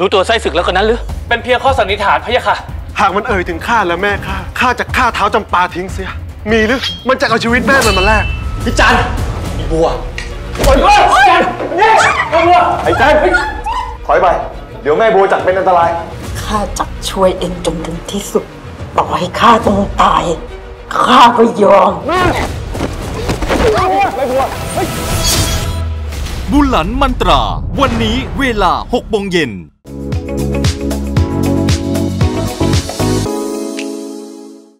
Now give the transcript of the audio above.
รู้ตัวไส้ศึกแล้วคนนั้นหรือ เป็นเพียงข้อสันนิษฐานพะยะค่ะ หากมันเอ่ยถึงข้าและแม่ข้าข้าจะฆ่าเท้าจำปาทิ้งเสีย มีหรือมันจะเอาชีวิตแม่มันมาแลกพี่จันพี่บัวไอ้แจ๊คถอยไป เดี๋ยวแม่บัวจักเป็นอันตรายข้าจะช่วยเองจนถึงที่สุดต่อให้ข้าต้องตายข้าก็ยอมบุหลันมันตรา วันนี้เวลา6โมงเย็น Thank you.